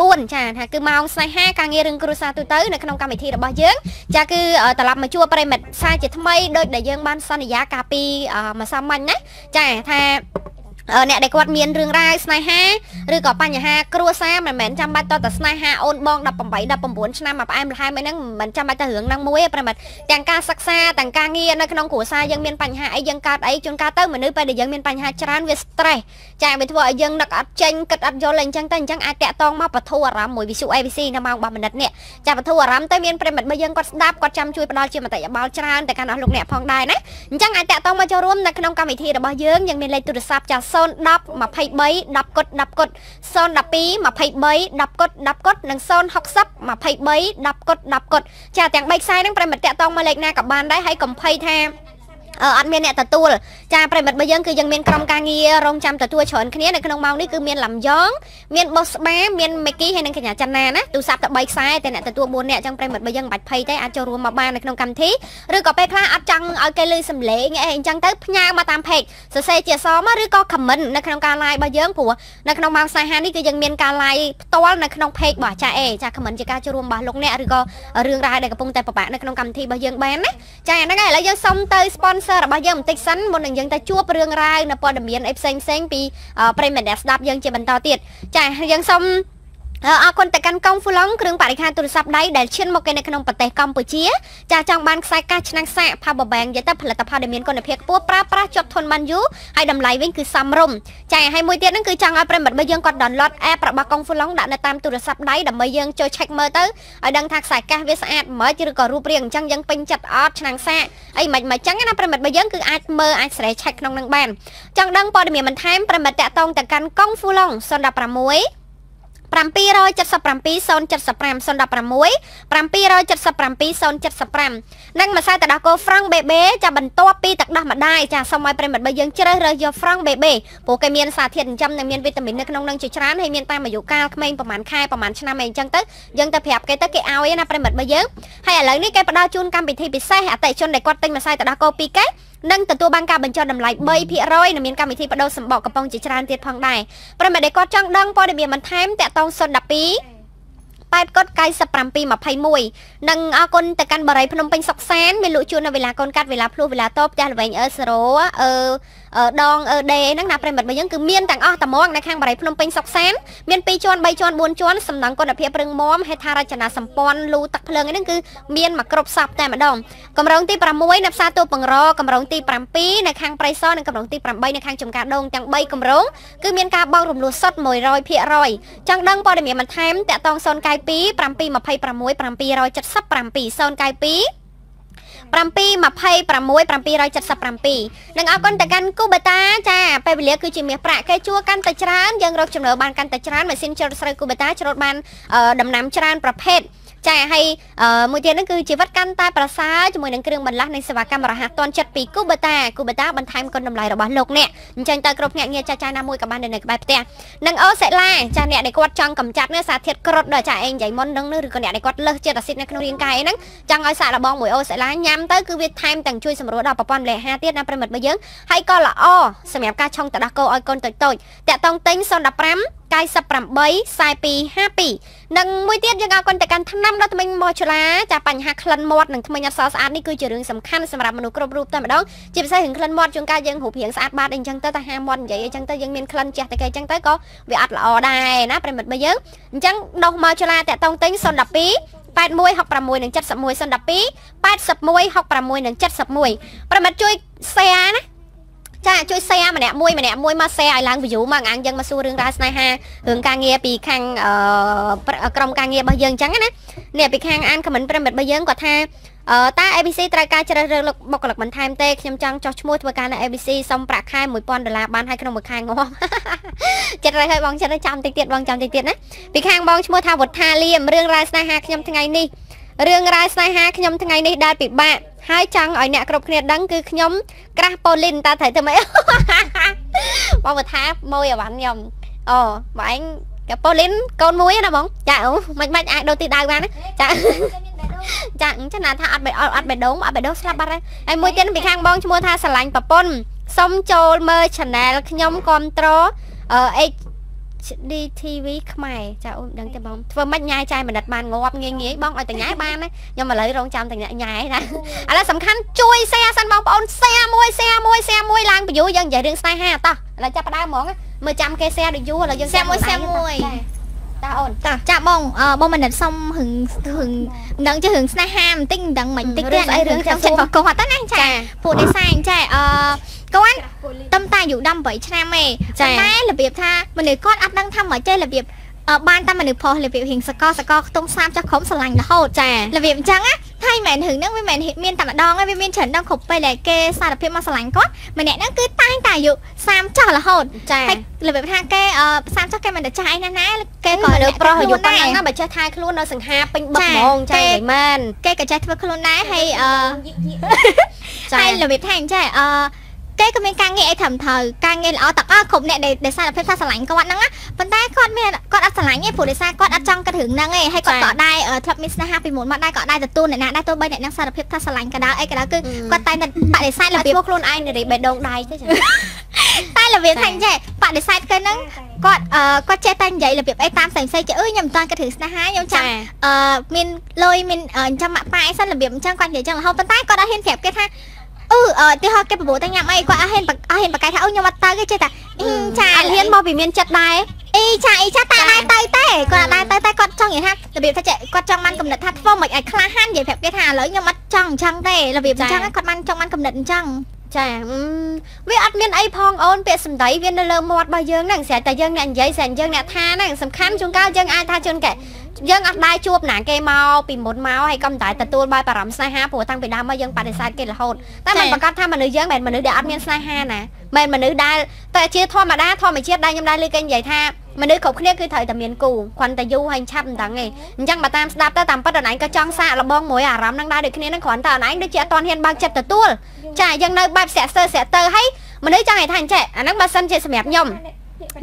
4ចាថាគឺម៉ោងស្នេហាការងាររឿងគ្រួសារទូទៅនៅក្នុងកម្មវិធីរបស់យើងចាគឺត្រឡប់មកជួបប្រិមិត្តសាជាថ្មីដូចដែលយើងបានសន្យាកាលពីមួយសាមញ្ញណាចាថា អ្នកដែលគាត់មានរឿងរ៉ាវស្នេហាឬក៏បញ្ហាគ្រួសារមិនមែនចាំបាច់តតែស្នេហាអូនបង18 19ឆ្នាំមកផ្អែមល្ហែមអីហ្នឹងមិនចាំបាច់តែរឿងហ្នឹងមួយទេប្រិមិត្តទាំងការសិក្សាទាំងការងារនៅក្នុងគ្រួសារយើងមានបញ្ហាអីយើងកើតអីជួនកាលទៅមនុស្សពេលដែលយើងមានបញ្ហាច្រើនវា stress ចាវាធ្វើឲ្យយើងនឹកអត់ចេញគិតអត់យល់អីអញ្ចឹងទៅអញ្ចឹងអាចតាក់តងមកបធូរអារម្មណ៍មួយវិសុ ABC នៅម៉ោង10មិនិតនេះចាបធូរអារម្មណ៍ទៅមានប្រិមិត្តបើយើងគាត់ស្ដាប់គាត់ចាំជួយផ្ដល់ជាមតិយោបល់ច្រើនទៅកាន់អស់លោកអ្នកផងដែរណាអញ្ចឹងអាចតាក់តងមកចូលរួមនៅក្នុងកម្មវិធីរបស់យើងយើងមានលេខទូរស័ព្ទចា010 23 10គុត10គុត012 23 10គុត10គុតនិង060 23 10គុត10គុតចាទាំង3ខ្សែហ្នឹងប្រិមិត្តតាក់តងមកលេខណាក៏បានដែរហើយកុំភ័យថា អត់មានអ្នកទទួលចាប្រិមិត្តរបស់យើងគឺយើងមានក្រុមការងាររងចាំទទួលច្រើនគ្នានៅក្នុងម៉ោងនេះគឺមានលំយ៉ងមានបូស្បាមានមេគីហើយនិងកញ្ញាច័ន្ទណាណាទូរស័ព្ទតែ3ខ្សែតែអ្នកទទួល4អ្នកអញ្ចឹងប្រិមិត្តរបស់យើងមិនបាច់ភ័យទេអាចចូលរួមមកបាននៅក្នុងកម្មវិធីឬក៏ពេលខ្លះអត់ចង់ឲ្យគេលឺសំឡេងអីអញ្ចឹងទៅផ្ញើមកតាម page សរសេរជាសមកឬក៏ comment នៅក្នុងការ live របស់យើងព្រោះនៅក្នុងម៉ោង45នេះគឺយើងមានការ live ផ្ទាល់នៅក្នុង page របស់ចាអេចា comment ជាការចូលរួមរបស់លោកអ្នកឬក៏រឿងរ៉ាវដែលកំពុងតែពិបាកនៅក្នុងកម្មវិធីរបស់យើងបានណាចាហ្នឹងហើយឥឡូវយើងសុំទៅ sponsor របស់យើងបន្តិចសិនមុននឹងយើងទៅជួបរឿងរ៉ាវនៅព័ត៌មានអីផ្សេងផ្សេងពីប្រិមត្តអ្នកស្ដាប់យើងជាបន្តទៀតចាយើងសូម អរគុណទៅកាន់កុងហ្វូឡុងគ្រឿងបរិការទូរស័ព្ទដៃដែលឈានមកគេនៅក្នុងប្រទេសកម្ពុជាចាចង់បានខ្សែកាសឆ្នាំងសាក Power Bank យកទៅផលិតផលដែលមានគុណភាពខ្ពស់ប្រើប្រាស់ជាប់ធន់បានយូរហើយតម្លៃវិញគឺសមរម្យចាហើយមួយទៀតហ្នឹងគឺចង់ឲ្យប្រិមិត្តរបស់យើងគាត់ download app របស់កុងហ្វូឡុងដាក់នៅតាមទូរស័ព្ទដៃដើម្បីយើងចូល check មើលទៅឲ្យដឹងថាខ្សែកាសវាស្អាតមើលឬក៏រូបរាងអញ្ចឹងយើងពេញចិត្តអត់ឆ្នាំងសាកអីមិនមិនអញ្ចឹងណាប្រិមិត្តរបស់យើងគឺអាចមើលអាចស្រែ check ក្នុងនឹងបានចង់ដឹងព័ត៌មានបន្ថែមប្រិមិត្តតាក់ទងទៅកាន់កុងហ្វូឡុង016 777 075 016 777 075 និងម្សៅទឹកដោះគោ Frank BB ចាបន្ទាប់ពីទឹកដោះម្ដាយចាសូមឲ្យប្រិមិត្តបើយើងជ្រើសរើសយក Frank BB ព្រោះគេមានសារធាតុចិញ្ចឹមនិងមានវីតាមីននៅក្នុងនឹងជាច្រើនហើយមានតាមអាយុកាលក្មេងប្រហែលខែប្រហែលឆ្នាំអីអញ្ចឹងទៅយើងទៅប្រាប់គេទៅគេឲ្យណាប្រិមិត្តបើយើងហើយឥឡូវនេះគេផ្ដល់ជូនកម្មវិធីពិសេសអតិជនដែលគាត់ទិញម្សៅទឹកដោះគោ2កែ និងទទួលបានការបញ្ចុះតម្លៃ3%និងមានកម្មវិធីបដូរសម្បកកំប៉ុងជាច្រើនទៀតផងដែរប្រិមត្តដែលគាត់ចង់ដឹងព័ត៌មានបន្ថែមតាក់ទង012 8កុដ9721និងអរគុណទៅកាន់បរិយភ្នំពេញសុកសានមានលក់ជូននៅវេលាកូនកាត់វេលាភ្លោះវេលាតបផ្ទះល្វែងអឺ0អឺ ដងអឺដេហ្នឹងណាប្រិមិត្តរបស់យើងគឺមានទាំងអស់ត្មងនៅខាងបរិយភ្នំពេញសុកសានមាន2ជាន់3ជាន់4ជាន់សំណង់គុណភាពរឹងមាំហេដ្ឋារចនាសម្ព័ន្ធលូទឹកភ្លើងហ្នឹងគឺមានមកគ្រប់សពតែម្ដងកម្រងទី6នៅផ្សារទូបង្រកម្រងទី7នៅខាងប្រៃសណនិងកម្រងទី8នៅខាងចំការដងទាំង3កម្រងគឺមានការបង់រំលោះសុទ្ធ100%ចង់ដឹងព័ត៌មានបន្ថែមតាក់ទង092 726 777 092 726 777និងអរគុណទៅកាន់គូបតាចាពេលវេលាគឺជាមាសប្រាក់គេជួកាន់តែច្រើនយើងរកចំណូលបានកាន់តែច្រើនម៉ាស៊ីនច្រូតស្រូវគូបតាច្រូតបានដំណាំច្រើនប្រភេទ ចាហើយមួយទៀតហ្នឹងគឺជីវិតកាន់តែប្រសើរជាមួយនឹងគ្រឿងបន្លាស់នៃសេវាកម្មរហ័សទាន់ចិត្តពីគូបតាគូបតាបន្ថែមគុណតម្លៃរបស់លោកអ្នកអញ្ចឹងតើគ្រប់ភ្នាក់ងារចាស់ចាស់ណាមួយក៏បាននៅក្បែរផ្ទះនិងអូសេឡាចាអ្នកដែលគាត់ចង់កម្ចាត់នៅសារធាតុគ្រុតដល់ចាឯងនិយាយមុននឹងឬក៏អ្នកដែលគាត់លើសជាតិអាស៊ីតនៅក្នុងរាងកាយហ្នឹងចង់ឲ្យសាកល្បងមួយអូសេឡាញ៉ាំទៅគឺវាថែមទាំងជួយសម្រួលដល់ប្រព័ន្ធលេហាទៀតណាប្រិមិត្តរបស់យើងហើយក៏ល្អសម្រាប់ការឆុងទឹកដោះគោឲ្យកូនតូចតូចតាក់តងទិញ015 98 4252និងមួយទៀតយើងអរគុណទៅកាន់ថ្នាំដុសធ្មេញម៉ូជូឡាចាបញ្ហាក្លិនមាត់និងធ្មេញអត់សស្អាតនេះគឺជារឿងសំខាន់សម្រាប់មនុស្សគ្រប់រូបតែម្ដងជាពិសេសរឿងក្លិនមាត់ជួនកាលយើងរូបរាងស្អាតបាតអីចឹងទៅតែហាមាត់និយាយអីចឹងទៅយើងមានក្លិនជះតែគេចឹងទៅក៏វាអត់ល្អដែរណាប្រិមិត្តរបស់យើងអញ្ចឹងដុសម៉ូជូឡាតាក់តងទិញ012 8166និង71 012 8166និង71ប្រិមិត្តជួយ share ណា ចាជួយ share ម្នាក់មួយម្នាក់មួយមក share ឲ្យឡើង view មកអាងយើងមកសួររឿងរ៉ាវស្នេហារឿងការងារពីខាងក្រុមការងាររបស់យើងអញ្ចឹងណានេះពីខាងអាន comment ប្រិមិត្តរបស់យើងគាត់ថាអឺតើ ABC ត្រូវការជ្រើសរើសបុគ្គលិកបន្ថែមទេខ្ញុំចង់ចោះឈ្មោះធ្វើការនៅ ABC សុំប្រាក់ខែ1000ដុល្លារបានហើយក្នុងមួយខែងាប់ចិត្តរើសឲ្យបងចិត្តចាំតិចទៀតបងចាំតិចទៀតណាពីខាងបងឈ្មោះថាវុធាលៀមរឿងរ៉ាវស្នេហាខ្ញុំថ្ងៃនេះរឿងរ៉ាវស្នេហាខ្ញុំថ្ងៃនេះដែលពិបាក ហើយចង់ឲ្យអ្នកគ្រប់គ្នាដឹងគឺខ្ញុំក្រាស់ប៉ូលីនតើត្រូវធ្វើម៉េចបងបើថាម៉ួយអាវ៉ាន់ខ្ញុំអូបងឯងកាប៉ូលីនកូនមួយណាបងចាអូមិនមិនអាចដូរទីដៅបានចាចាអញ្ចឹងណាថាអត់បេអត់បេដងអត់បេដងស្លាប់បាត់ហើយហើយមួយទៀតពីខាងបងឈ្មោះថាស្រឡាញ់ប្រពន្ធសុំចូលមើល channel ខ្ញុំគ្រប់ត្រអឺ HD TV ខ្មែរចាអូនដឹងទេបងធ្វើម៉េចញ៉ាយចាយមនិតបានងាប់ងាយងាយបងឲ្យតែញ៉ាយបានណាខ្ញុំឥឡូវរងចាំតែញ៉ាយណាឥឡូវសំខាន់ជួយ share សិនបងប្អូន share មួយ share មួយ share មួយឡើង view យើងនិយាយរឿងស្នេហាតោះឥឡូវចាប់ផ្ដើមហ្មងមើលចាំគេ share ដូចយូរឥឡូវយើង share មួយ share មួយតាអូនតាចាបងបងមនិតសុំហឹងហឹងដឹងចេះរឿងស្នេហាបន្តិចដឹងមិនតិចទេអីរឿងចាំចិត្តរបស់កូនអត់ទៅណាចាពួកនេសាចាអឺ គាត់តំតាអាយុ18ឆ្នាំឯងតែរបៀបថាមនុស្សគាត់អត់ដឹងថាមកចេះរបៀបបានតែមនុស្សផុសរបៀបរៀងសកលសកលខ្ទង់សាមចុះក្រុមស្រឡាញ់រហូតចារបៀបអញ្ចឹងណាហើយមិនមែនរឿងហ្នឹងវាមិនមែនមានតែម្ដងទេវាមានច្រើនដងគ្រប់ពេលដែលគេសារភាពមកស្រឡាញ់គាត់ម្នាក់ហ្នឹងគឺតែងតែអាយុ30ចុះរហូតចាហើយរបៀបថាគេ30ចុះគេមិនតែចាស់អីណាណាគេក៏លើប្រុសអាយុប៉ុណ្ណឹងណាបើចេះថែខ្លួននៅសង្ហាពេញបឹកហ្មងចាមិនមែនគេក៏ចេះធ្វើខ្លួនដែរហើយអឺហើយរបៀបថាអញ្ចឹងអឺ គេក៏មានការងារអីត្រឹមត្រូវការងារល្អទាំងអស់គ្រប់អ្នកដែលសារភាពថាស្រឡាញ់គាត់ហ្នឹងណាប៉ុន្តែគាត់មានគាត់អត់ស្រឡាញ់ទេព្រោះដោយសារគាត់អត់ចង់គិតរឿងហ្នឹងទេហើយគាត់ក៏ដែរធ្លាប់មានស្នេហាពីមុនមកដែរក៏ដែរទទួលអ្នកណាដែរទោះបីអ្នកហ្នឹងសារភាពថាស្រឡាញ់ក៏ដោយអីក៏ដោយគឺគាត់តែតែបដិសេធរបៀបខ្លួនឯងរីបេះដូងដៃទេចាតែរបៀបថាអញ្ចឹងបដិសេធគេហ្នឹងគាត់អឺគាត់ចេះតែនិយាយរបៀបអីតាមផ្សេងផ្សេងចេះអើយខ្ញុំមិនតាន់គិតរឿងស្នេហាខ្ញុំចាំអឺមានលុយមានចាំម៉ាក់ប៉ាអីសិនរបៀបអញ្ចឹងគាត់និយាយអញ្ចឹងរហូតប៉ុន្តែគាត់អត់ហ៊ានប្រាប់គេថា អឺទីហោគេប្រមូលតែញ៉ាំអីគាត់អត់ហ៊ានអត់ហ៊ានបកកាយថាអូខ្ញុំអត់ទៅទេចេះតែចាអត់ហ៊ានមកពីមានចិត្តដែរអីចាអីចាតែដែរទៅទេគាត់ដែរទៅតែគាត់ចង់និយាយថារបៀបថាគាត់ចង់បានកំណត់ថាធ្វើមិនឲ្យក្លាហាននិយាយប្រាប់គេថាឥឡូវខ្ញុំអត់ចង់អញ្ចឹងទេរបៀបអញ្ចឹងគាត់បានចង់បានកំណត់អញ្ចឹង ចាវាអត់មានអីផងអូនពាក្យសម្ដីវានៅលើមាត់របស់យើងហ្នឹងស្រេចតែយើងអ្នកនិយាយស្រេចយើងអ្នកថាហ្នឹងសំខាន់ជួនកាលយើងអាចថាជួនកែយើងអត់ដែរជួបណាគេមកពីមុនមកហើយក៏មិនតែទទួលបាយបារម្ភស្នេហាព្រោះតាំងពីដើមមកយើងបដិសេធគេរហូតតែមិនប្រកាសថាមនុស្សយើងមិនមនុស្សដែលអត់មានស្នេហាណាមិនមនុស្សដែលតែជាធម្មតាធម្មជាតិដែលខ្ញុំដែរលើគេនិយាយថា មនុស្សគ្រប់គ្នាគឺត្រូវតែមានគូគ្រាន់តែយូរហើយឆាប់មិនដឹងទេអញ្ចឹងបើតាមស្ដាប់ទៅតាមពិតអនឯងក៏ចង់សាកល្បងមួយអារម្មណ៍នឹងដែរដូចគ្នានឹងគ្រាន់តែអនឯងដូចជាអត់ទាន់ហ៊ានបើកចិត្តទទួលចាយើងនៅបែបស្រាក់ស្ទើស្រាក់ទៅហើយមនុស្សចង់ឲ្យថាអញ្ចឹងអាហ្នឹងបើសិនជាសម្រាប់ខ្ញុំ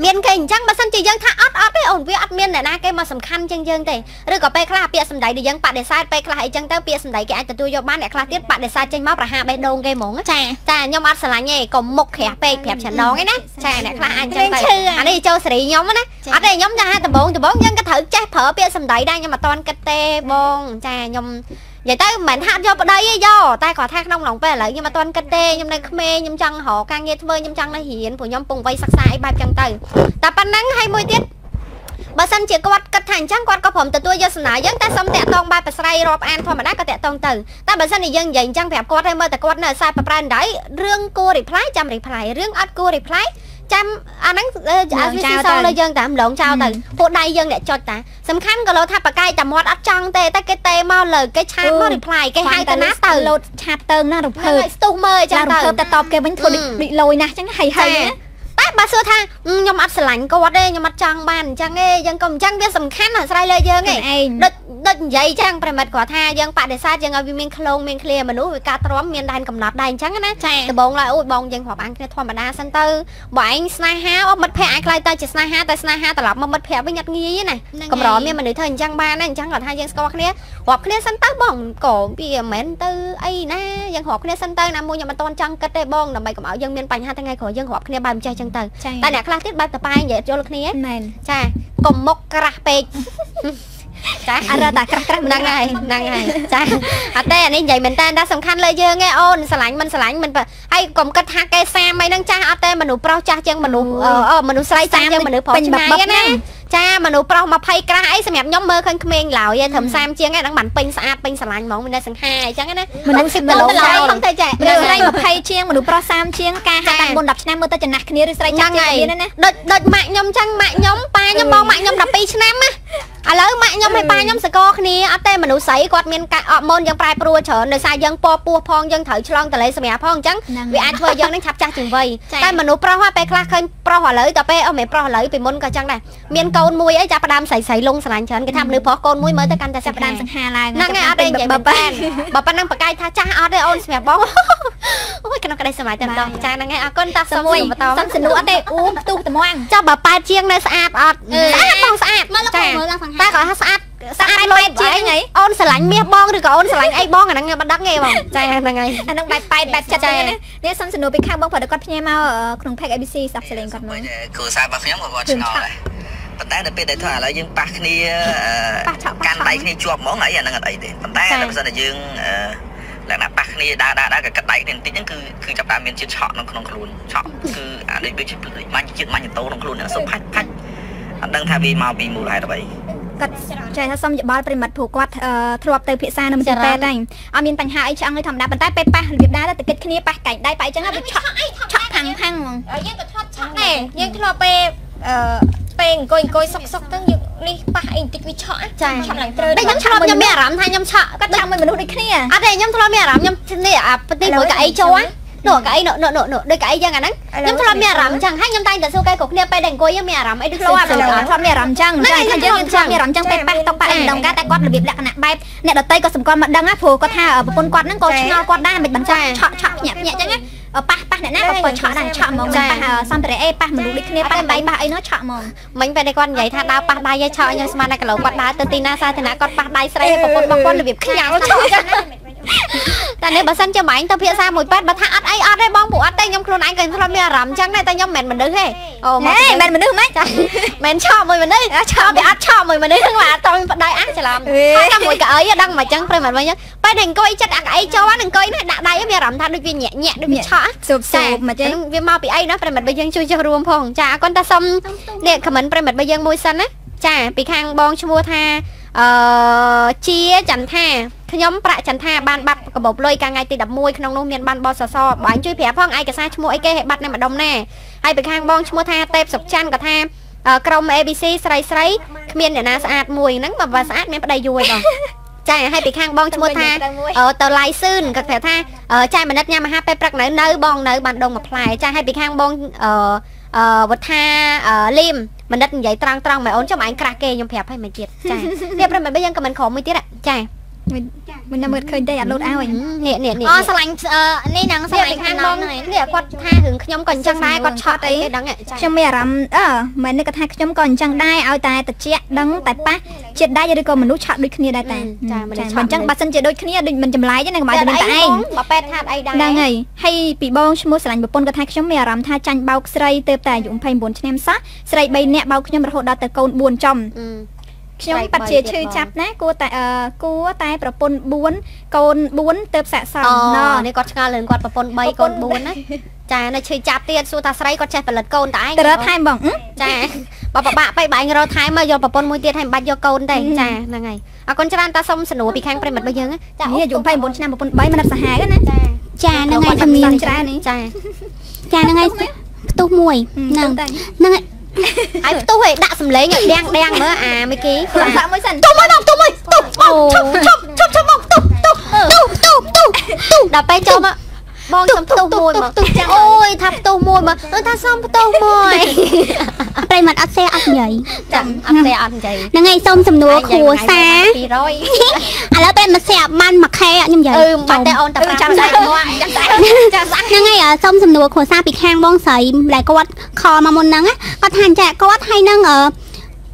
មានគេអញ្ចឹងបើសិនជាយើងថាអត់អត់ទេអូនវាអត់មានអ្នកណាគេមកសំខាន់ជាងយើងទេឬក៏ពេលខ្លះពាក្យសម្ដីដែលយើងបដិសេធពេលខ្លះអីចឹងទៅពាក្យសម្ដីគេអាចទទួលយកបានអ្នកខ្លះទៀតបដិសេធចេញមកប្រហាបេះដូងគេហ្មងចាចាខ្ញុំអត់ស្រឡាញ់ទេកុំមុខក្រាស់ពេកប្រាប់ច្រណងឯណាចាអ្នកខ្លះអាចចឹងទៅអានេះចូលសេរីខ្ញុំណាអត់ទេខ្ញុំចាដំបងដំបងយើងក៏ត្រូវចេះប្រើពាក្យសម្ដីដែរខ្ញុំអត់តន់គិតទេបងចាខ្ញុំ និយាយទៅមិនមែនហាត់យកប្តីទេយកតែគាត់ថាក្នុងឡងពេលឥឡូវខ្ញុំអត់ទាន់គិតទេខ្ញុំនៅក្មេងខ្ញុំចង់រកការងារធ្វើខ្ញុំចង់នៅរៀនព្រោះខ្ញុំពងវ័យសិក្សាអីបែបចឹងទៅតែប៉ុណ្ណឹងហើយមួយទៀតបើសិនជាគាត់គិតថាអញ្ចឹងគាត់ក៏ព្រមទទួលយកសំណើយើងតែសុំតាក់តងបែបប្រស្រ័យរាប់អានធម្មតាក៏តាក់តងទៅតែបើសិនជាយើងនិយាយអញ្ចឹងប្រាប់គាត់ឲ្យមើលតែគាត់នៅខ្សែប្រប្រែដៃរឿងគួរ reply ចាំ reply រឿងអត់គួរ reply ចាំអាហ្នឹងអាវាស៊ីសងលើយើងតែម្លងចោលទៅពួកដៃយើងអ្នកចុចតាសំខាន់ក៏លោថាបកាយតែមាត់អត់ចង់ទេតែគេទេមកលើគេឆាតមក reply គេហៅតាណាទៅលោតឆាតទៅណារំភើបស្ទុះមើលអញ្ចឹងទៅរំភើបតែតបគេវិញធ្វើដូចលយណាស់អញ្ចឹងហៃហៃណាបើសួរថាខ្ញុំអត់ស្រឡាញ់គាត់ទេខ្ញុំអត់ចង់បានអញ្ចឹងទេយើងក៏អញ្ចឹងវាសំខាន់អាស្រ័យលើយើងឯងដូច ដូចនិយាយចឹងប្រិមិត្តគាត់ថាយើងបដិសេធយើងឲ្យវាមានក្លងមានឃ្លាមនុស្សវាការទ្រាំមានដែនកំណត់ដែរអញ្ចឹងណាដំបងឡើយអូយបងយើងរាប់អានគ្នាធម្មតាសិនទៅបើឯងស្នេហាអូមិត្តភ័ក្តិអាចខ្លាយទៅជាស្នេហាតែស្នេហាត្រឡប់មកមិត្តភ័ក្តិវិញអត់ងាយទេណាកម្រមានមនុស្សធ្វើអញ្ចឹងបានណាអញ្ចឹងគាត់ថាយើងស្គាល់គ្នារាប់គ្នាសិនទៅបងក៏វាមិនមែនទៅអីណាយើងរាប់គ្នាសិនទៅណាមួយខ្ញុំមិនតន់ចង់គិតទេបងដើម្បីកុំឲ្យយើងមានបញ្ហាថ្ងៃក្រោយយើងរាប់គ្នាបែបអញ្ចេះអញ្ចឹងទៅតែអ្នកខ្លះទៀតបែបតប៉ែនិយាយយល់គ្នាមែនចាកុំមុខក្រាស់ពេក ចាអរតាក្រាស់ក្រាស់ហ្នឹងហើយហ្នឹងហើយចាអត់ទេអានេះនិយាយមែនតើតែសំខាន់លើយើងឯងអូនស្រឡាញ់មិនស្រឡាញ់មិនហើយកុំគិតថាគេសាមអីហ្នឹងចាស់អត់ទេមនុស្សប្រុសចាស់ជាងមនុស្សមនុស្សស្រីចាស់ជាងមនុស្សប្រុសឆ្ងាយណាចាមនុស្សប្រុស20ក្រាស់អីសម្រាប់ខ្ញុំមើលឃើញក្មេងឡើយត្រឹម30ជាងឯហ្នឹងបានពេញស្អាតពេញស្រឡាញ់ហ្មងមានតែសង្ហាអញ្ចឹងណាមនុស្ស10គីឡូឡើយផងទៅចាមនុស្សស្រី20ជាងមនុស្សប្រុស30ជាងការហាត់តាម4 10ឆ្នាំមើលទៅចំណាស់គ្នាឬស្រីចាស់ជាងគ្នាណាដូចដូចម៉ាក់ខ្ញុំអញ្ចឹងម៉ាក់ខ្ញុំប៉ាខ្ញុំបងម៉ាក់ខ្ញុំ12ឆ្នាំណា ឥឡូវម៉ាក់ខ្ញុំហើយប៉ាខ្ញុំសកលគ្នាអត់ទេមនុស្សស្រីគាត់មានការអត់មូនយើងប្រែប្រួលច្រើនដោយសារយើងពណ៌ពោះផងយើងត្រូវឆ្លងតលេសម្រាប់ផងអញ្ចឹងវាអាចធ្វើយើងនឹងឆាប់ចាស់ជាងវ័យតែមនុស្សប្រុសពេលខ្លះឃើញប្រុសឥឡូវតែពេលអត់មែនប្រុសឥឡូវពីមុនក៏អញ្ចឹងដែរមានកូនមួយអីចាប់ផ្ដើមស្រីស្រីលងស្រឡាញ់ច្រើនគេថាមនុស្សប្រុសកូនមួយមើលទៅកាន់តែចាប់ផ្ដើមសង្ហាឡើងហ្នឹងហើយអត់ទេនិយាយបើប៉ែនបើប៉ុណ្ណឹងបកាយថាចាស់អត់ទេអូនសម្រាប់បងអូយក្នុងក្តីសម័យតែម្ដងចាហ្នឹងហើយអរគុណតាសុំបន្តសុំសនុអត់ទេអ៊ូផ្ទុះត្មងចុះបើប៉ែជាងនៅស្អាតអត់ស្អាតបងស្អាតមើលមើលឡើងសង្ហាតែគាត់ថាស្អាតស្អាតលុយជាងអូនស្រឡាញ់មាសបងឬក៏អូនស្រឡាញ់អីបងអាហ្នឹងមិនដឹងទេបងចាហ្នឹងហើយអាហ្នឹងបែបប៉ែតបែបចិត្តហ្នឹងនេះសុំសំណួរពីខាងបងព្រោះគាត់ផ្ញើមកក្នុង pack ABC សាប់សលេងគាត់មកគ្រូសាស្ត្ររបស់ខ្ញុំក៏គាត់ឆ្ងល់ដែរប៉ុន្តែនៅពេលដែលថាឥឡូវយើងប៉ះគ្នាអឺប៉ះឆក់ប៉ះឆក់កាន់ដៃគ្នាជាប់ហ្មងអីអាហ្នឹងអត់អីទេប៉ុន្តែចា៎បើសិនតែយើងអឺលក្ខណៈប៉ះគ្នាដើរដើរដើរក៏កាត់ដៃគ្នាបន្តិចហ្នឹងគឺគឺចាប់ផ្ដើមមានជាតិឆក់នៅក្នុងខ្លួនឆក់គឺអាដូចដូចជាមាញ់ជាតិមាញ់តោក្នុងខ្លួនហ្នឹងសុំផាច់ផាច់អត់ដឹងថាវាមកពីមូលហេតុអ្វី គាត់ចេះថាសុំយោបល់ប្រិមិត្តព្រោះគាត់អឺធ្លាប់ទៅភាសានៅមន្ទីរពេទ្យហើយអត់មានបញ្ហាអីឆ្អឹងអីធម្មតាប៉ុន្តែពេលប៉ះរបៀបដែរទៅគិតគ្នាប៉ះកែងដៃប៉ះអីចឹងវាឆក់ឆក់ផាំងផាំងហ្មងយើងក៏ធ្លាប់ឆក់ដែរយើងធ្លាប់ពេលអឺពេលអង្គុយអង្គុយសុកសុកទៅយើងនេះប៉ះអីបន្តិចវាឆក់ចាឆក់ឡើងត្រូវតែខ្ញុំធ្លាប់ខ្ញុំមានអារម្មណ៍ថាខ្ញុំឆក់គាត់ឆក់មួយមនុស្សដូចគ្នាអត់ទេខ្ញុំធ្លាប់មានអារម្មណ៍ខ្ញុំនេះអាប្រទេសមួយកៅអីចូលណា នោះកៅអីនោះនោះនោះដូចកៅអីយ៉ាងអាហ្នឹងខ្ញុំធ្លាប់មានអារម្មណ៍ចឹងហើយខ្ញុំតែងតែសួរកែគ្រប់គ្នាពេលដែលអង្គុយយើងមានអារម្មណ៍អីដូចធ្លាប់ផ្សេងៗធ្លាប់មានអារម្មណ៍ចឹងហ្នឹងចាហើយថាយើងយើងធ្លាប់មានអារម្មណ៍ចឹងពេលប៉ះតុកប៉ះអីម្ដងកើតតែគាត់របៀបលក្ខណៈបែបអ្នកដតីក៏សម្គាល់មកដឹងណាព្រោះគាត់ថាប្រពន្ធគាត់ហ្នឹងក៏ឆ្ងល់គាត់ដែរមិនបានចាឆក់ឆក់ញាក់ញាក់ចឹងណាប៉ះប៉ះអ្នកណាក៏ក៏ឆក់ដែរឆក់ហ្មងប៉ះសំភារៈអីប៉ះមនុស្សដូចគ្នាប៉ះដៃប៉ះអីនោះឆក់ហ្មងមិញពេលដែលគាត់និយាយថាដើរប៉ះដៃឲ្យឆក់ខ្ញុំស្មានតែកន្លងគាត់ដើរទៅទីណាសាធារណៈគាត់ប៉ះដៃស្រីឲ្យប្រពន្ធរបស់គាត់របៀបខ្ញាល់ឆក់ចឹងណា តែនេះបើសិនជាម៉ែងទៅភាសាមួយប៉ែតបើថាអត់អីអត់ទេបងពួកអត់ទេខ្ញុំខ្លួនឯងក៏ធ្លាប់មានអារម្មណ៍ចឹងដែរតែខ្ញុំមិនមែនមនុស្សទេអូមកហេមិនមនុស្សហ្មងចាមិនឆក់មួយមនុស្សឆក់វាអត់ឆក់មួយមនុស្សហ្នឹងបាទអត់តបដៃអះច្រឡំតែមួយកៅអីដឹងមកចឹងប្រិមត្តវិញពេលដែលអង្គុយចិត្តអាកៅអីចូលហ្នឹងអង្គុយនេះដាក់ដៃមានអារម្មណ៍ថាដូចវាញាក់ញាក់ដូចវាឆក់ស៊ូបស៊ូបមកចេះវាមកពីអីណាប្រិមិត្តបើយើងជួយចុះរួមផងចាអរគុណតាសុំនេះខមមិនប្រិមិត្តបើយើងមួយសិនណាចាពីខាងបងឈ្មោះថា អឺជាចន្ទថាខ្ញុំប្រាក់ចន្ទថាបានបាត់កបោបលុយកាលថ្ងៃទី11ក្នុងនោះមានបានបោះសសរបងជួយប្រាប់ផងឯកសារឈ្មោះអីគេឲ្យបាត់នៅម្ដុំណាហើយពីខាងបងឈ្មោះថាតេបសុកច័ន្ទក៏ថាអឺក្រុម ABC ស្រីស្រីគ្មានអ្នកណាស្អាតមួយហ្នឹងបើបើស្អាតមានប្តីយួយបងចាហើយពីខាងបងឈ្មោះថាអឺទៅឡៃស៊ឿនគាត់ប្រាប់ថាអឺចាយមនិតញ៉ាំអាហារពេលព្រឹកនៅនៅបងនៅបានដងមួយផ្លែចាឲ្យពីខាងបងអឺអឺវត្ថាអឺលីម មនិតនិយាយត្រង់ត្រង់ម៉ែអូនចាំឯងក្រាស់គេខ្ញុំប្រាប់ឲ្យមិនទៀតចានេះប្រិមត្តបើយើងខមមិនក្រមួយទៀតចា មិនមើលឃើញទេអត់លូតឲ្យនេះនេះនេះអូស្រឡាញ់នេះហ្នឹងស្រនេះឡាញ់ពីខាខាងងបបងងហ្នឹងនេះគាត់ថារឿងខ្ញុំក៏អញ្ចឹងដែរគាត់ឆត់អីគេដឹងចាខ្ញុំមានអារម្មណ៍អឺមែននេះគាត់ថាខ្ញុំក៏អញ្ចឹងដែរឲ្យតែតិចដឹងតែប៉ះជាតិដៃឬក៏មនុស្សឆក់ដូចគ្នាដែរតែអញ្ចឹងបើសិនជាដូចគ្នាដូចមិនចម្លែកទេនឹងមកតែតែឯងបើពេទ្យថាអីដែរហ្នឹងហើយហើយពីបងឈ្មោះស្រឡាញ់ប្រពន្ធគាត់ថាខ្ញុំមានអារម្មណ៍ថាចាញ់បោកស្រីទៅតែអាយុ29ឆ្នាំសោះស្រី3នាក់បោកខ្ញុំរហូតដល់ទៅកូន4ចំ ខ្ញុំប៉ាត់ជាឈឺចាប់ណាគួរតែអឺគួរតែប្រពន្ធ4កូន4ទៅសាក់សអូងណនេះគាត់ឆ្ងល់រឿងគាត់ប្រពន្ធ3កូន4ណាចានៅឈឺចាប់ទៀតសួរថាស្រីគាត់ចេះផលិតកូនតែឯងទៅរកថែមបងចាបើបបាក់បែកបែងរត់ថែមមកយកប្រពន្ធមួយទៀតឲ្យមិនបាច់យកកូនទេចាហ្នឹងហើយអរគុណច្រើនតាសុំសនួរពីខាងប្រិមិត្តរបស់យើងចានេះអាយុ29ឆ្នាំប្រពន្ធ3មិនដាប់សាហាវណាចាចាហ្នឹងហើយជំនាញច្រើននេះចាចាហ្នឹងហើយផ្ទុះមួយហ្នឹងតែហ្នឹង ហើយហើយផ្ទុះឲ្យដាក់សម្លេងឲ្យដាំងដាំងមើលអាមីគីខ្លួនសាក់មួយសិនទុះមួយមកទុះមួយទុះមកឈប់ឈប់ឈប់ឈប់មកទុះទុះទុះទុះទុះទុះដល់ពេលចូលមក បងសុំផ្ទុះមួយមកអូយថាផ្ទុះមួយមកថាសុំផ្ទុះមួយប្រិមត្តអត់សេអត់និយាយចាំអត់ទេអត់និយាយហ្នឹងហើយសូមសំណួរគ្រួសារ200ឥឡូវប្រិមត្តសេអត់បានមួយខែអត់ខ្ញុំនិយាយអឺបាត់តែអូនតែ5ចាំតែមកចាំតែចាំស្អាតហ្នឹងហើយសូមសំណួរគ្រួសារពីខាងបងស្រីដែលគាត់ខលមកមុនហ្នឹងណាគាត់ថាអញ្ចឹងគាត់ហើយនឹងអឺ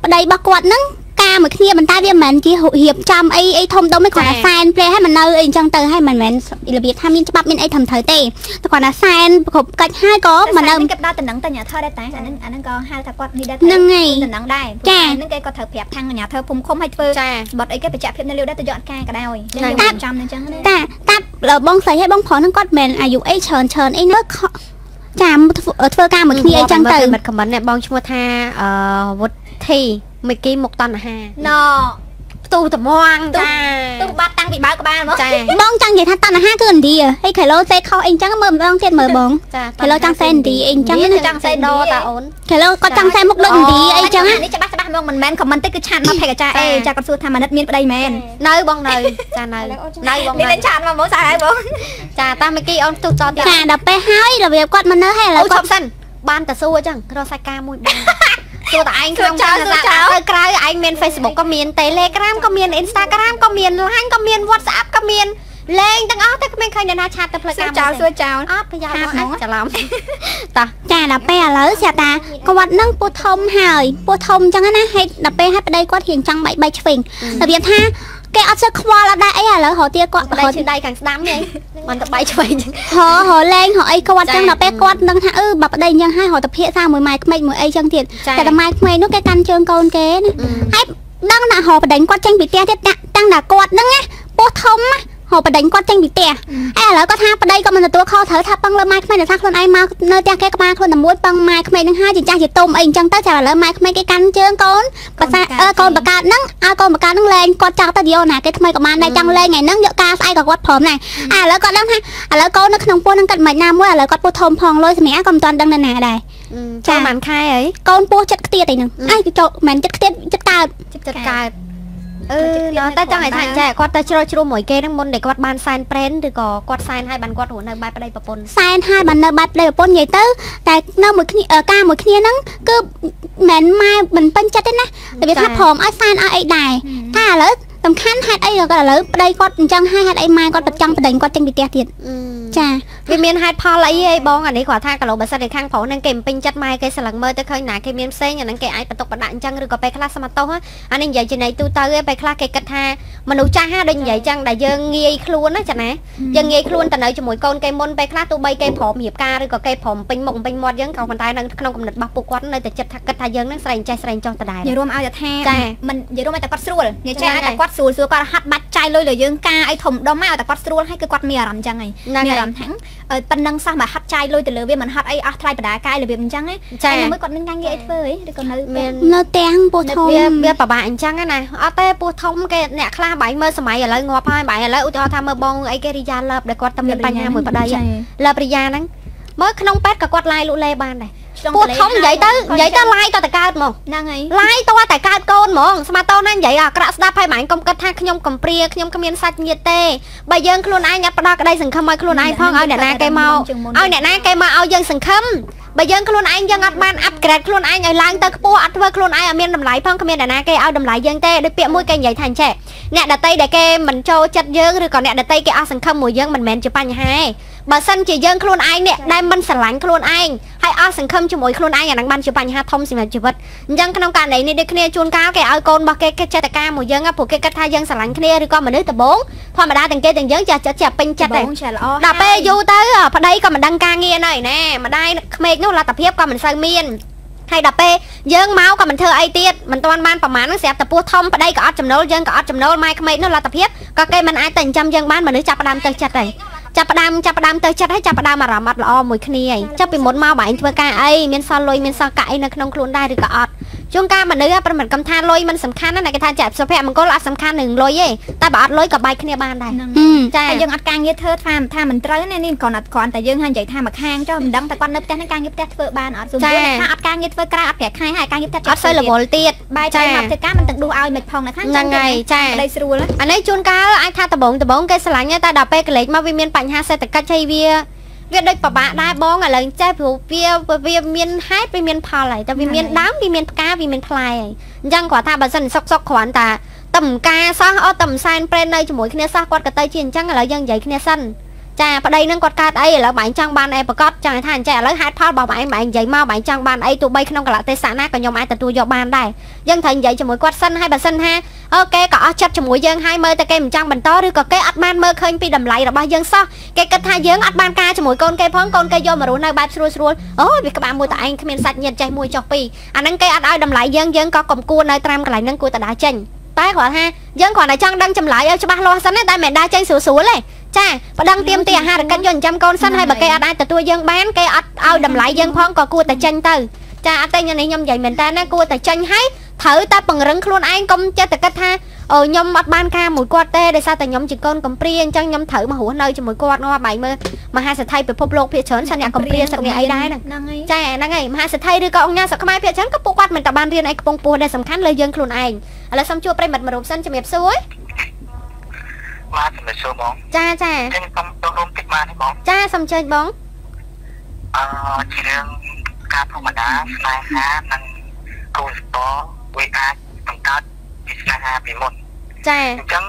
ប្តីរបស់គាត់ហ្នឹង ការមួយគ្នាប៉ុន្តែវាមិនមែនជារៀបចំអីអីធំដុំទេគាត់ថាសែនព្រេះឲ្យមិននៅអីអញ្ចឹងទៅឲ្យមិនមែនរបៀបថាមានច្បាប់មានអីត្រឹមត្រូវទេតែគាត់ថាសែនគ្រប់កិច្ចហើយក៏មិននៅគេផ្ដល់តំណែងទៅអាញាធរដែរតែអាហ្នឹងអាហ្នឹងក៏ហៅថាគាត់នេះដែរហ្នឹងហើយតំណែងដែរហ្នឹងគេក៏ត្រូវប្រាប់ខាងអាញាធរភូមិឃុំឲ្យធ្វើចាបត់អីគេបញ្ជាក់ភាពនៅលាវដែរទៅយកអត់ការក៏ដោយចឹងហ្នឹងយើងចាំអញ្ចឹងណាតាតាបងស្រីហើយបងប្រុសហ្នឹងគាត់មិនមែនអាយុអីច្រើនច្រើនអីនោះខចាធ្វើធ្វើការមួយគ្នាអីចឹងទៅមិត្តខមមិននេះបងឈ្មោះថាអឺវុធី មីគីមុខតណ្ហាណផ្ទុះត្មងចាទុះបាត់តាំងពីបើកក្បាលមកចាបងចង់និយាយថាតណ្ហាគឺឥណ្ឌាហើយខេឡូសេខុសអីចឹងមើលម្ដងទៀតមើលបងចាខេឡូចង់សេឥណ្ឌាអីចឹងនេះណាចង់សេដោតាអូនខេឡូគាត់ចង់សេមុខដូចឥណ្ឌាអីចឹងណានេះច្បាស់ច្បាស់មកមិនមែនខមមិនទេគឺឆាតមកផេកអាចារ្យអេចាគាត់សួរថាមនិតមានប្តីមែននៅបងនៅចានៅនៅបងនេះនៅលេងឆាតមកមកសាហើយបងចាតាមីគីអូនផ្ទុះតទៀតចាដល់ពេលហើយរបៀបគាត់មកនៅហើយឥឡូអូវឈគាត់ប់សិនបានតែសួរអញ្ចឹងរកសាច់ការមួយបាន សួរតែឯងក្នុងចាទៅក្រៅឯងមាន Facebook ក៏មាន Telegram ក៏មាន Instagram ក៏មាន Line ក៏មាន WhatsApp ក៏មានលេងទាំងអស់តែគ្មានឃើញអ្នកណាឆាតទៅផ្លូវសួការរចោលសួរចោលអត់ប្រយោជន៍មកច្រឡំតោះចាដល់ពេលឥឡូវស្រាប់តាគាត់នឹងពោះធំហើយពោះធំចឹងណាហើយដល់ពេលហើយប្តីគាត់រៀងចង់បែកបែកឆ្វេងរបៀបថា គេអត់សូវខ្វល់អត់ដែរអីឥឡូវរហទៀតគាត់ប្តីឈឺដៃខាងស្ដាំនេះមិនទៅបាយឆ្វេងចឹងហោហោលេងហោអីគាត់ចឹងចាដល់ពេលគាត់ដឹងថាអឺបើប្តីអញ្ចឹងហើយរហទៅភាកសារមួយម៉ែក្មេកមួយអីចឹងទៀតចាតែតែម៉ែក្មេកនោះគេកាន់ជើងកូនគេណាអឺដឹងថាហោបដេញគាត់ចេញពីផ្ទះទៀតតាតាំងតែគាត់ហ្នឹងណាពោះធំណា ហោបដេញគាត់ចេញពីផ្ទះអេឥឡូវគាត់ថាប្តីគាត់មិនទទួលខុសត្រូវថាប៉ឹងលើម៉ែក្មេកតែថាខ្លួនឯងមកនៅផ្ទះគេក្បាលខ្លួនតែមួយប៉ឹងម៉ែក្មេកហ្នឹងហើយជាចាស់ជាទុំអីអញ្ចឹងទៅចាំឥឡូវម៉ែក្មេកគេកាន់ជើងកូនបើថាអឺកូនបកាតហ្នឹងឲ្យកូនបកាតហ្នឹងលេងគាត់ចង់ទៅយកណាគេថ្មីក៏បានដែរចង់លេងថ្ងៃហ្នឹងយកការស្អែកក៏គាត់ព្រមដែរអាឥឡូវគាត់ដឹងថាឥឡូវកូននៅក្នុងពោះហ្នឹងគាត់មិនណាមួយឥឡូវគាត់ពោះធំផងលុយសម្រាប់ក៏មិនទាន់ដឹងនៅណាដែរចូលមិនខែអីកូនពោះចិត្តខ្ទៀតអីហ្នឹងអីចូលមិនចិត្តខ្ទៀតចិត្តកើតចិត្តកើត អឺណ៎តែចង់ឲ្យថាអញ្ចឹងគាត់ទៅជ្រុលជ្រួមួយគេហ្នឹងមុនដែលគាត់បានសែនប្រេនឬក៏គាត់សែនឲ្យបានគាត់រស់នៅបែបប្តីប្រពន្ធសែនហើយបាននៅបាត់ប្តីប្រពន្ធនិយាយទៅតែនៅមួយគ្នាអឺការមួយគ្នាហ្នឹងគឺមិនម៉ែមិនពេញចិត្តទេណាតែវាថាព្រមឲ្យសែនឲ្យអីដែរតែឥឡូវ សំខាន់ហេតុអីក៏ឥឡូវប្តីគាត់អញ្ចឹងហើយហេតុអីម៉ែគាត់បិទចង់ប្តីគាត់ចេញពីផ្ទះទៀតចាវាមានហេតុផលអីហីបងអានេះគាត់ថាកន្លោបើសិនតែខាងប្រុសហ្នឹងគេមិនពេញចិត្តម៉ែគេស្រឡឹងមើលទៅឃើញណាគេមានផ្សេងអាហ្នឹងគេអាចបន្ទុកបដាក់អញ្ចឹងឬក៏ពេលខ្លះសមត្ថោសអានេះនិយាយជាន័យទូទៅឯងពេលខ្លះគេគិតថាមនុស្សចាស់ហ่าដូចនិយាយចឹងដែលយើងងាយខ្លួនណាចាណាយើងងាយខ្លួនទៅនៅជាមួយកូនគេមុនពេលខ្លះទោះបីគេព្រមរៀបការឬក៏គេព្រមពេញមុខពេញមាត់យើងក៏ប៉ុន្តែនៅក្នុងគំនិតរបស់ពួកគាត់នៅតែចិត្តថាគិតថាយើងហ្នឹងស្រែងចេះស្រែងចោះដដែលនិយាយរួមឲ្យតែថាចាមិននិយាយរួមឲ្យតែគាត់ស្រួលនិយាយចេះចាឲ្យតែគាត់ស្រួលស្រួលគាត់ហាត់បាច់ចាយលុយលើយើងការឲ្យធំដុំឲ្យតែគាត់ស្រួលហើយគឺគាត់មានអារម្មណ៍ចឹងហើយហ្នឹងមានហើយអារម្មណ៍ថាអឺប៉ុណ្ណឹងសោះបើហាត់ចាយលុយទៅលើវាមិនហាត់អីអស់ថ្លៃបដាកាយរបៀបអញ្ចឹងណាចាហើយនៅមួយគាត់មានការងារអីធ្វើហីឬក៏នៅមាននៅទាំងពោះធំវាវាពិបាកអញ្ចឹងណាអត់ទេពោះធំគេអ្នកខ្លះបែរមើលសម័យឥឡូវងាប់ហើយបែរឥឡូវឧទាហរណ៍ថាមើលបងអីគេរីយ៉ាលើបដែលគាត់តែមានបញ្ហាមួយប្តីហ៎លើបរិយាហ្នឹងមើលក្នុងពេទ្យក៏គាត់ឡាយលក់លេបានដែរ ពោះធំនិយាយទៅនិយាយទៅឡាយតតែកើតហ្មងហ្នឹងហើយឡាយតតែកើតកូនហ្មងស្មាតូនណានិយាយអាក្រក់ស្ដាប់ហើយម៉ែកុំគិតថាខ្ញុំកំព្រាខ្ញុំគ្មានសាច់ញាតិទេបើយើងខ្លួនឯងអត់ផ្ដល់ក្តីសង្ឃឹមឲ្យខ្លួនឯងផងឲ្យអ្នកណាគេមកឲ្យអ្នកណាគេមកឲ្យយើងសង្ឃឹមបើយើងខ្លួនឯងយើងអត់បានអាប់ក្រេតខ្លួនឯងឲ្យឡើងទៅខ្ពស់អត់ធ្វើខ្លួនឯងឲ្យមានតម្លៃផងគ្មានអ្នកណាគេឲ្យតម្លៃយើងទេដូចពាក្យមួយគេនិយាយថាអញ្ចេះអ្នកដតីដែលគេមិនចូលចិត្តយើងឬក៏អ្នកដតីគេអស់សង្ឃឹមមួយយើងមិនមែនជាបញ្ហាទេ បើសិនជាយើងខ្លួនឯងអ្នកដែលមិនស្រឡាញ់ខ្លួនឯងហើយអស់សង្ឃឹមជាមួយខ្លួនឯងអាហ្នឹងបានជាបញ្ហាធំសម្រាប់ជីវិតអញ្ចឹងក្នុងករណីនេះដូចគ្នាជួនកាលគេឲ្យកូនរបស់គេគេចេះតែការមួយយើងហ៎ព្រោះគេគិតថាយើងស្រឡាញ់គ្នាឬក៏មនុស្សដំបងធម្មតាទាំងគេទាំងយើងចាស់ចិត្តចាស់ពេញចិត្តបទេងចាល្អដល់ពេលយូរទៅប្តីក៏មិនដឹងការងារនៅឯណាម្ដាយក្មេកនោះលទ្ធភាពក៏មិនសូវមានហើយដល់ពេលយើងមកក៏មិនធ្វើអីទៀតមិនទាន់បានប្រមាណហ្នឹងស្រាប់តែពោះធំប្តីក៏អត់ចំណូលយើងក៏អត់ចំណូលម៉ែក្មេកនោះលទ្ធភាពក៏គេមិនអាចទៅចិញ្ចឹមយើងបានមនុស្សចាប់ផ្ដើមទៅចិត្តហើយ ចាប់ផ្ដើមចាប់ផ្ដើមទៅចិត្តហើយចាប់ផ្ដើមអារម្មណ៍អត់ល្អមួយគ្នាហើយចាប់ពីមុនមកបើឯងធ្វើការអីមានសល់លុយមានសល់កាក់អីនៅក្នុងខ្លួនដែរឬក៏អត់ជួនកាលមនុស្សប្រមិនកំថាលុយមិនសំខាន់ណាគេថាចាក់សុភមង្គលអត់សំខាន់នឹងលុយទេតែបើអត់លុយក៏បែកគ្នាបានដែរហ្នឹងហឹមចាតែយើងអត់ការងារធ្វើថាថាមិនត្រូវណានេះគ្រាន់តែគ្រាន់តែយើងហើយនិយាយថាមួយខាងចុះមិនដឹងតែគាត់នៅផ្ទះហ្នឹងការងារផ្ទះធ្វើបានអត់សុំយល់ថាអត់ការងារធ្វើក្រៅអត់ប្រាក់ខែហើយការងារផ្ទះអត់សូវរវល់ទៀតបាយទៅមកធ្វើការមិនទាំងដួសឲ្យមិនផងណាខាងហ្នឹងហើយចាប្តីស្រួលណាអានេះជួនកាលអាចថាដំបងដំបងគេឆ្លាញ់តែដល់ពេលកលេចមកវាមានបញ្ហាសេដ្ឋកិច្ចហើយវា វាដូចពិបាកដែរបងឥឡូវចេះព្រោះវាវាមានហេតុវាមានផលហើយតែវាមានដើមវាមានផ្កាវាមានផ្លែហើយអញ្ចឹងគាត់ថាបើសិនសុកសុកគ្រាន់តែតំការសោះអត់តំសែនប្រេននៅជាមួយគ្នាសោះគាត់ក៏ទៅជាអញ្ចឹងឥឡូវយើងនិយាយគ្នាសិន ចាប្តីនឹងគាត់កើតអីឥឡូវបងចង់បានអីប្រកាសចង់ថាអញ្ចឹងឥឡូវហេតុផលរបស់បងឯងបងនិយាយមកបងចង់បានអីទោះបីក្នុងកលៈទេសៈណាក៏ខ្ញុំអាចទទួលយកបានដែរយើងត្រូវនិយាយជាមួយគាត់សិនហើយបើសិនថាអូគេក៏អស់ចិត្តជាមួយយើងហើយមើលតែគេមិនចង់បន្តឬក៏គេអត់បានមើលឃើញពីតម្លៃរបស់យើងសោះគេគិតថាយើងអត់បានការជាមួយកូនគេផងកូនគេយកមករស់នៅបែបស្រួលស្រួលអូយវាក្បាលមួយតែឯងគ្មានសាច់ញាតិចេះមួយចុះពីរអាហ្នឹងគេអត់ឲ្យតម្លៃយើងយើងក៏កំគួរនៅត្រាំកន្លែងហ្នឹងគួរតែដើរចេញតែគាត់ថាយើងគ្រាន់តែចង់ដឹងចម្លើយឲ្យច្បាស់លាស់សិនទេតែមិនដើរចេញស្រួលស្រួលទេ ចាប៉ដឹងទៀមទីអាហារកិច្ចយកចិញ្ចឹមកូនសិនហើយបើគេអត់អាចទទួលយើងបានគេអត់ឲ្យតម្លៃយើងផងក៏គួរតែចេញទៅចាអត់ទេញ៉ាំនេះខ្ញុំនិយាយមែនតើណាគួរតែចេញហើយត្រូវតែពង្រឹងខ្លួនឯងកុំចិត្តតែគិតថាអូខ្ញុំអត់បានការមួយគាត់ទេដោយសារតែខ្ញុំជាកូនកំព្រាអញ្ចឹងខ្ញុំត្រូវមករស់នៅជាមួយគាត់ងាប់បាយមើលមហាសេដ្ឋីពិភពលោកភាគច្រើនសិនអ្នកកំព្រាសិនអ្នកអីដែរហ្នឹងហ្នឹងហើយចាហ្នឹងហើយមហាសេដ្ឋីឬក៏អង្គការស្រុកខ្មែរភាគច្រើនក៏ពួកគាត់មិនតែបានរៀនអីខ្ពង់ខ្ពស់ដែលសំខាន់លើយើងខ្លួនឯងឥឡូវសូមជួបប្រិមិត្តមួយរូបសិនជំរាបសួរ បាទជំរាបសួរបងចាចាចឹងខ្ញុំចូលរួមតិចបានទេបងចាសូមអញ្ជើញបងអឺជារឿងការធម្មតាស្នេហានិងគូស្ពរវាអាចបង្កើតពីស្នេហាពីមុនចាអញ្ចឹង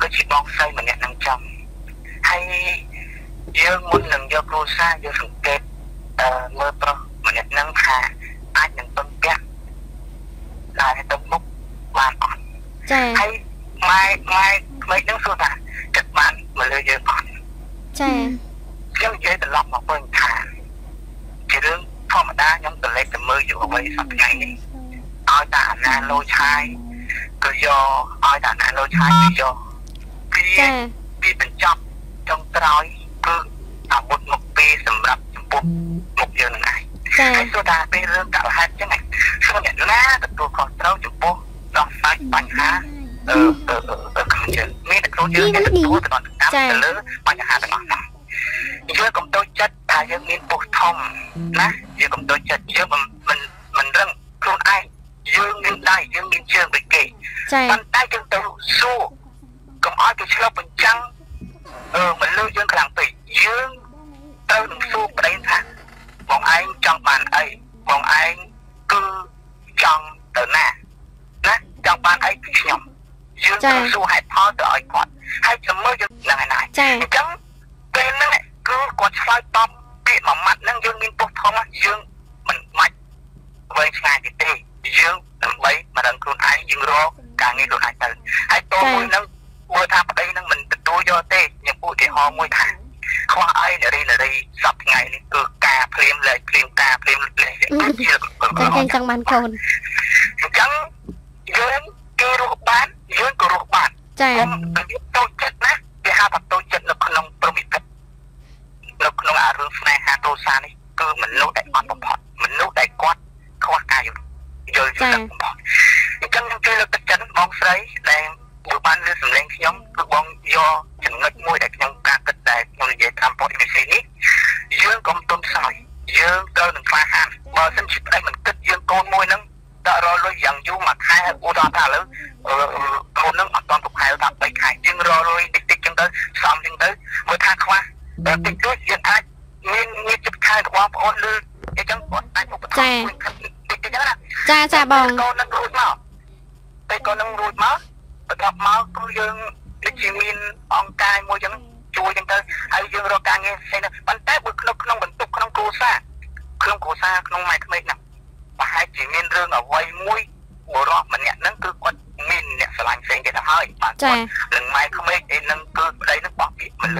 ដូចជាបងស្រីម្នាក់នឹងចាំហើយយើងមុននឹងយកគ្រួសារយកសង្កេតអឺមើលប្រុសម្នាក់នឹងថាអាចនឹងពឹងពាក់តែទៅមុខបានអត់ ចា ហើយ ម៉ែម៉ែក្មេងហ្នឹងសួរថាគិតបានមកលើយើងអត់ ចា ខ្ញុំនិយាយត្រឡប់មកវិញថាជារឿងធម្មតាខ្ញុំទៅលេខទៅមើលយុវវ័យសប្តាហ៍នេះឲ្យតែអាណាលោឆាយក៏យកឲ្យ តែអាណាលោឆាយក៏យកពីចាពីបញ្ចប់ចុងក្រោយគឺអាវុធមកពីសម្រាប់ចំពោះមុខយើងនឹងឯងចាហើយសួរថាពេលរឿងកលហេតុចឹងហ្នឹងសួរអ្នកណាទទួលខុសត្រូវចំពោះដោះស្រាយបញ្ហាអឺអឺអឺខ្លួនយើងមានតែខ្លួនយើងដែលទទួលទៅដល់កម្មទៅលើបញ្ហាទាំងអស់ហ្នឹងយើងកុំទៅចិត្តថាយើងមានពុះធំណាយើងកុំទៅចិត្តយើងមិនមិនមិនរឹងខ្លួនឯងយើងមានដៃយើងមានជើងដូចគេចាប៉ុន្តែ យើងទៅសួរកុំឲ្យគេឆ្លុះបញ្ចាំងអឺមិនលើយើងខ្លាំងពេកយើងត្រូវនឹងសួរប្តីថាបងឯងចង់បានអីបងឯងគឺចង់ទៅណាណាចង់បានអីពីខ្ញុំយើងត្រូវសួរហេតុផលទៅឲ្យគាត់ហើយចាំមើលយើងនឹងឯណាចាអញ្ចឹងពេលហ្នឹងគឺគាត់ឆ្លើយតបពាក្យមួយម៉ាត់ហ្នឹងយើងមានពុះធំណាយើងមិនបាច់វែងឆ្ងាយទៀតទេយើងដើម្បីមកដឹងខ្លួនឯងយើងរក ការងារខ្លួនឯងទៅហើយតមួយហ្នឹងមើលថាប្តីហ្នឹងមិនទទួលយកទេខ្ញុំឧទាហរណ៍មួយថាខ្វះអីនារីនារីសប្ថ្ងៃនេះគឺការភ្លាមលែកភ្លាមការភ្លាមលែកគឺជាចាគេចង់បានកូនអញ្ចឹងយើងគេរស់បានយើងក៏រស់បានចាខ្ញុំខ្ញុំតូចចិត្តណាគេហៅថាតូចចិត្តនៅក្នុងព្រមិតិនៅក្នុងអារឿងស្នេហាទោសានេះគឺមនុស្សដែលអត់បំផុតមនុស្សដែលគាត់ខ្វះការយល់យល់យល់បំផុតអញ្ចឹងខ្ញុំជួយលើកទឹកចិត្តបងស្រីដែលបើបានលើសម្លេងខ្ញុំគឺបងយកចំណុចមួយដែលខ្ញុំការគិតដែលខ្ញុំនិយាយតាមប៉ុត ABC នេះយើងកុំទុំខ្សោយយើងត្រូវនឹងខ្លាហានបើមិនជាប្តីមិនគិតយើងកូនមួយហ្នឹងដាក់រលុយយ៉ាងយូរមួយខែឧទាហរណ៍ថាឥឡូវអឺកូនហ្នឹងអត់ទាន់ប្រខែថា3ខែយើងរលុយតិចតិចចឹង ទៅសំចឹងទៅមើលថាខ្វះតែតិចតួចយើងអាចមានមានចិត្តខែរបស់បងប្អូនលើអញ្ចឹងគាត់អាចឧបត្ថម្ភមួយតិចតិចចឹងណាចាចាបងកូននឹងរួចមកពេលកូននឹងរួចមកបន្ទាប់មកគឺយើងដូចជាមានអង្គការមួយចឹងជួយចឹងទៅហើយយើងរកការងារផ្សេងទៅប៉ុន្តែបើក្នុងក្នុងបន្ទុកក្នុងគ្រួសារក្នុងគ្រួសារក្នុងម៉ែក្មេកហ្នឹងប្រហែលជាមានរឿងអ្វីមួយបុរសម្នាក់ហ្នឹងគឺគាត់មានអ្នកស្រឡាញ់ផ្សេងទៀតទៅហើយបាទ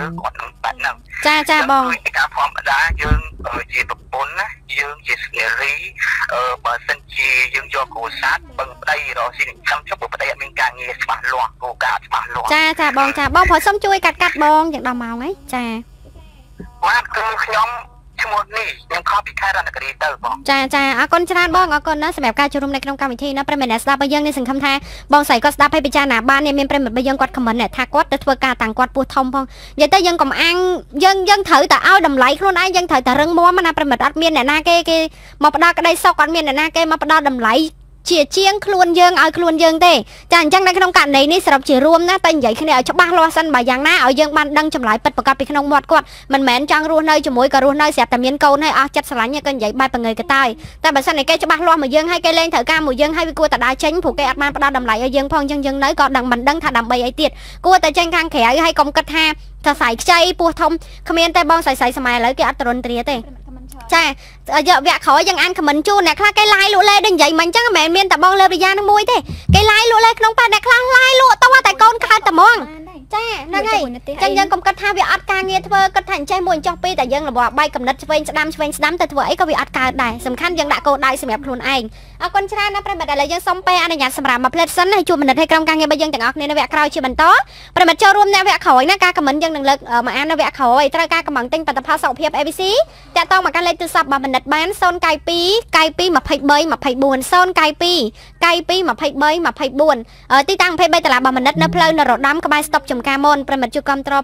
យមកលើគាត់ហ្នឹងបែបហ្នឹងចាចាបងគឺជាការធម្មតាយើងជាប្រពន្ធណាយើងជាស្នេរីអឺបើសិនជាយើងយកគោសាទបឹងប្តីរកស៊ីចាំជប់ព្រោះប្តីអត់មានការងារច្បាស់លាស់គោលការណ៍ច្បាស់លាស់ចាចាបងចាបងព្រោះសុំជួយកាត់កាត់បងយ៉ាងដល់ម៉ោងហើយចាបាទគឺខ្ញុំ ឈ្មោះនេះខ្ញុំខកពីខេត្តរតនគិរីទៅបងចាចាអរគុណច្រើនបងអរគុណណាសម្រាប់ការចូលរួមនៅក្នុងកម្មវិធីណាប្រិមត្តអ្នកស្ដាប់របស់យើងនេះសង្ឃឹមថាបងស្រីគាត់ស្ដាប់ហើយពិចារណាបាននេះមានប្រិមត្តរបស់យើងគាត់ខមមិនថាគាត់ទៅធ្វើការតាំងគាត់ពោះធំផងនិយាយទៅយើងកុំអាំងយើងយើងត្រូវតែឲ្យតម្លៃខ្លួនឯងយើងត្រូវតែរឹងមាំណាប្រិមត្តអត់មានអ្នកណាគេគេមកផ្ដល់ក្តីសុខអត់មានអ្នកណាគេមកផ្ដល់តម្លៃ ជាជាងខ្លួនយើងឲ្យខ្លួនយើងទេចាអញ្ចឹងនៅក្នុងករណីនេះសរុបជារួមណាតែនិយាយគ្នាឲ្យច្បាស់លាស់សិនបើយ៉ាងណាឲ្យយើងបានដឹងចម្លើយពិតប្រាកដពីក្នុងមាត់គាត់មិនមែនចង់រស់នៅជាមួយក៏រស់នៅស្រាប់តែមានកូនហើយអស់ចិត្តស្រឡាញ់ក៏និយាយបែបបង្ងើយកតើយតែបើសិនតែគេច្បាស់លាស់មកយើងហើយគេលែងត្រូវការមកយើងហើយវាគួរតែដើរចេញព្រោះគេអត់បានផ្ដល់តម្លៃឲ្យយើងផងអញ្ចឹងយើងនៅក៏ដឹងមិនដឹងថាដើម្បីអីទៀតគួរតែចេញខាងក្រៅហើយកុំគិតថាថាសៃខ្ចីពោះធំគ្មានទេបងសៃសៃសម័យឥឡូវគេអត់តរុនទ្រាទេ ចាយកវគ្គក្រោយយើងអានខមមិនជូនអ្នកខ្លះគេឡាយលក់លេដូចនិយាយមិញអញ្ចឹងមិនមែនមានតែបងលើប្រយ៉ានឹងមួយទេគេឡាយលក់លេក្នុងប៉ែអ្នកខ្លះឡាយលក់តោះតែកូនកើតតែហ្មងចាហ្នឹងហើយអញ្ចឹងយើងកុំគិតថាវាអត់ការងារធ្វើគិតថាអញ្ចេះមួយអញ្ចោះពីរតែយើងរបបបែកកំណត់ឆ្វេងស្ដាំឆ្វេងស្ដាំទៅធ្វើអីក៏វាអត់កើតដែរសំខាន់យើងដាក់គោលដៅសម្រាប់ខ្លួនឯង អរគុណច្រើនណាស់ប្រិមត្តឥឡូវយើងសុំពេលអនុញ្ញាតសម្រាប់មកផ្លេតសិនហើយជួបមនិតឲ្យក្រុមការងាររបស់យើងទាំងអស់គ្នានៅវគ្គក្រោយជាបន្តប្រិមត្តចូលរួមនៅវគ្គក្រោយណាការខមមិនយើងនឹងលើកមកអាននៅវគ្គក្រោយត្រូវការកំងទិញផលិតផលសុខភាព ABC តាក់ទងមកកាន់លេខទូរស័ព្ទរបស់មនិតបាន092 92 23 24 092 92 23 24ទីតាំង23តឡារបស់មនិតនៅផ្លូវនរោត្តមក្បែរស្តុបចំការមនប្រិមត្តជួបគ្រប់ត្រ